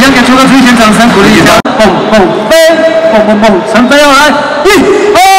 样给出个推荐掌声鼓励一下。蹦蹦飞，蹦蹦蹦，神飞要来，一二。